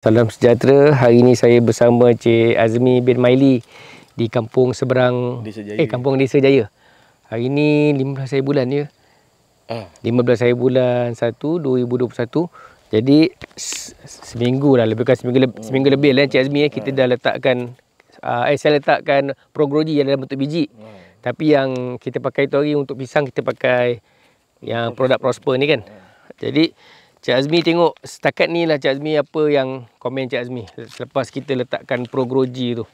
Salam sejahtera. Hari ini saya bersama Cik Azmi bin Maili di kampung seberang Desa Jaya. eh kampung Desa Jaya. Hari ini 15 hari bulan ya. Ah, 15 hari bulan 1 2021. Jadi seminggu lah lebih kurang seminggu lebih, seminggu lebih lah Cik Azmi eh kita dah letakkan uh, eh saya letakkan progroji yang dalam bentuk biji. Tapi yang kita pakai tu hari untuk pisang kita pakai yang produk Prosper ni kan. Jadi Cik Azmi tengok setakat ni lah Cik Azmi apa yang komen Cik Azmi selepas kita letakkan progroji tu.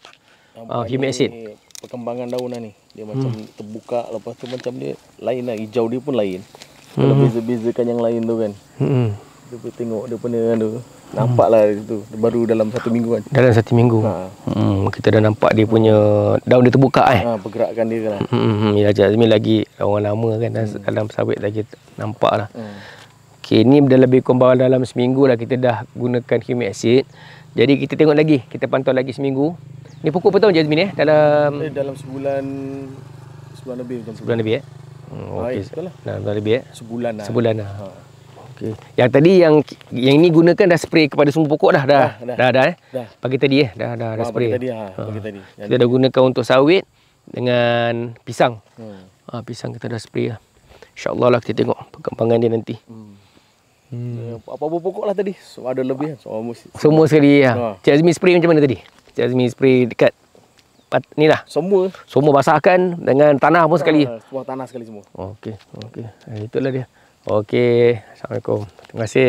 Ah, nampak humic acid. Perkembangan daun ni. Dia macam terbuka lepas tu macam dia lain lah. Hijau dia pun lain. Kalau beza-bezakan yang lain tu kan. Hmm. Dia pun tengok dia punya tu. Nampak lah tu. Baru dalam satu minggu kan. Dalam satu minggu. Ha. Hmm, kita dah nampak dia punya daun dia terbuka eh. Ha, pergerakan dia kan lah. Hmm, hmm, ya Cik Azmi lagi orang lama kan hmm. dalam sawit lagi nampak lah. Hmm. Okey, ni dah lebih kurang dalam seminggu lah kita dah gunakan humic acid. Jadi kita tengok lagi, kita pantau lagi seminggu. Ni pokok berapa tahun ni eh? Dalam Eh, dalam sebulan sebulan lebih macam sebulan lebih eh? Hmm, Baik, okey. betul lah. Nah, sebulan lebih eh? Sebulan lah. Sebulan lah. Ha. Okey. Yang tadi yang yang ini gunakan dah spray kepada semua pokok dah dah. Dah, dah. Dah dah, eh. Dah. Pagi tadi eh dah dah, dah Ha, spray. pagi tadi ha, pagi tadi. Kita dah gunakan untuk sawit dengan pisang. Hmm. Ha, pisang kita dah spray lah. InsyaAllah lah kita tengok perkembangan dia nanti. Hmm. Hmm. Apa-apa pokok lah tadi. So, ada lebih kan. So. Semua sekali ya. Ha. Cik Azmi spray macam mana tadi? Cik Azmi spray dekat pat, ni lah. Semua. Semua basahkan dengan tanah pun sekali. Ha, semua tanah sekali semua. Okey, okey. Eh, itulah dia. Okey. Assalamualaikum. Terima kasih.